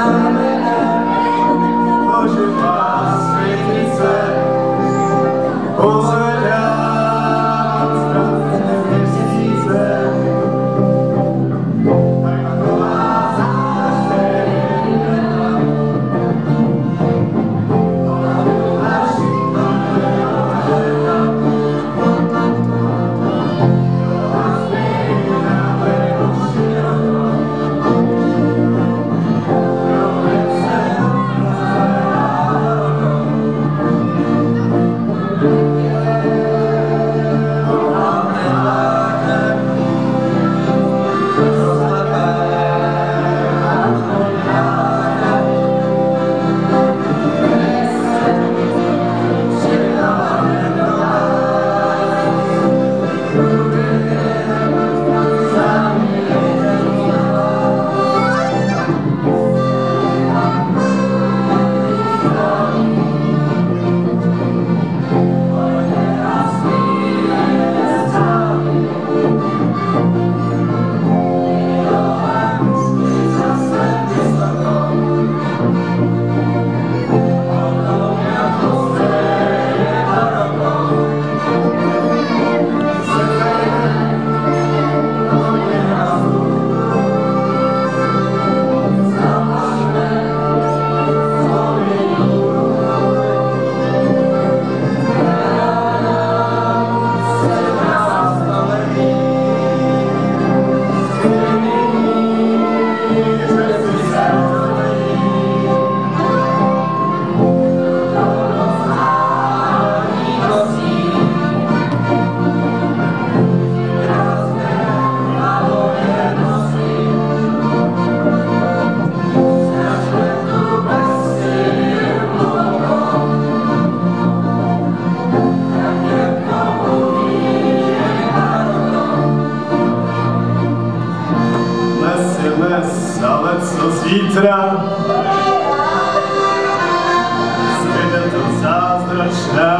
Amém. dnes ale co zítra. Zbyde to zázračná